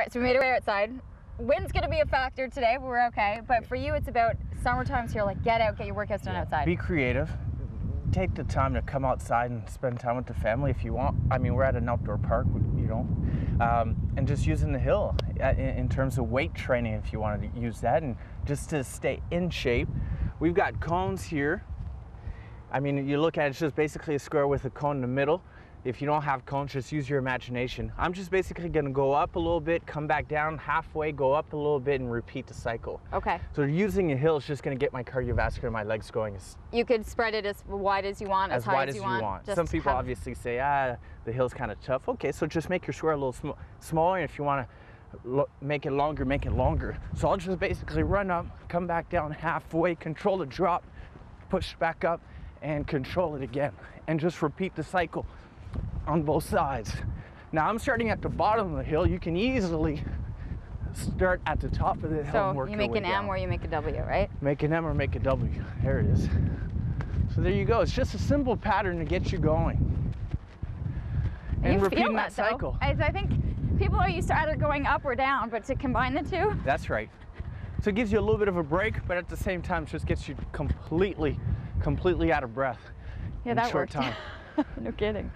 right, so we made our way outside. Wind's gonna be a factor today, but we're okay. But for you, it's about summertime, so you're Like, get out, get your workouts done outside. Be creative. Take the time to come outside and spend time with the family if you want. I mean, we're at an outdoor park, you know, um, and just using the hill uh, in, in terms of weight training if you wanted to use that and just to stay in shape. We've got cones here. I mean, you look at it, it's just basically a square with a cone in the middle. If you don't have cones, just use your imagination. I'm just basically gonna go up a little bit, come back down halfway, go up a little bit, and repeat the cycle. Okay. So using a hill is just gonna get my cardiovascular, my legs going You could spread it as wide as you want, as, as high wide as as you want. Just Some people have- obviously say, ah, the hill's kind of tough. Okay, so just make your square a little sm- smaller. And if you wanna make it longer, make it longer. So I'll just basically run up, come back down halfway, control the drop, push back up, and control it again. And just repeat the cycle on both sides. Now I'm starting at the bottom of the hill. You can easily start at the top of the hill and So work you make an M or you make a W, right? Make an M or make a W. There it is. So there you go. It's just a simple pattern to get you going. And you repeating feel that though. cycle. I, I think people are used to either going up or down, but to combine the two, That's right. So it gives you a little bit of a break, but at the same time just gets you completely, completely out of breath yeah, in that a short worked. time. no kidding.